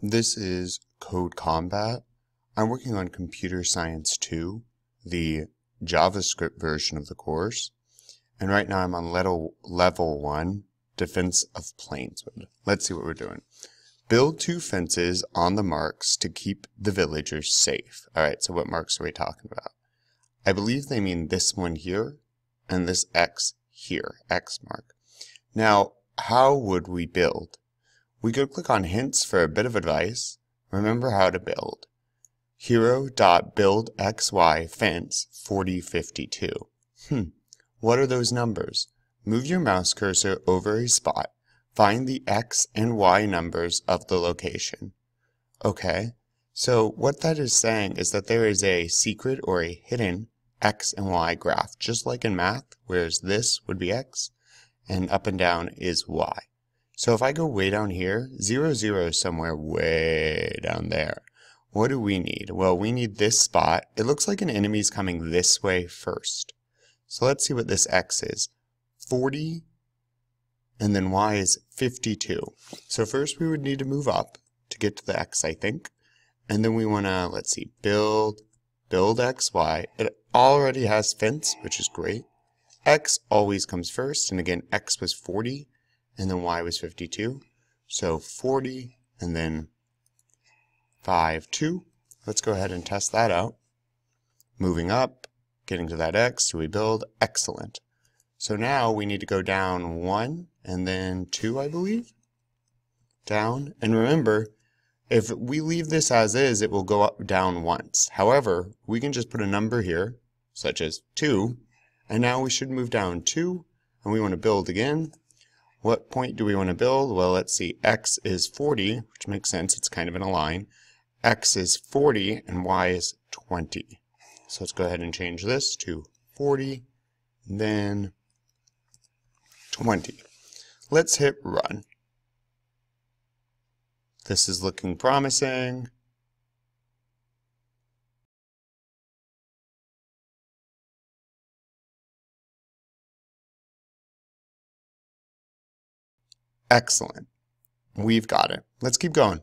This is Code Combat. I'm working on Computer Science 2, the JavaScript version of the course. And right now I'm on level, level 1, Defense of Plainswood. Let's see what we're doing. Build two fences on the marks to keep the villagers safe. Alright, so what marks are we talking about? I believe they mean this one here and this X here, X mark. Now, how would we build? We could click on hints for a bit of advice. Remember how to build. Hero.buildxy fence 4052. Hmm, what are those numbers? Move your mouse cursor over a spot. Find the X and Y numbers of the location. Okay, so what that is saying is that there is a secret or a hidden X and Y graph, just like in math, whereas this would be X and up and down is Y. So if I go way down here, 0, 0 is somewhere way down there. What do we need? Well, we need this spot. It looks like an enemy's coming this way first. So let's see what this x is. 40, and then y is 52. So first we would need to move up to get to the x, I think. And then we want to, let's see, build, build xy. It already has fence, which is great. x always comes first, and again, x was 40 and then y was 52. So 40 and then 5, 2. Let's go ahead and test that out. Moving up, getting to that x, do we build? Excellent. So now we need to go down 1 and then 2, I believe. Down. And remember, if we leave this as is, it will go up down once. However, we can just put a number here, such as 2, and now we should move down 2, and we want to build again, what point do we want to build? Well, let's see. X is 40, which makes sense. It's kind of in a line. X is 40 and Y is 20. So let's go ahead and change this to 40, then 20. Let's hit run. This is looking promising. Excellent. We've got it. Let's keep going.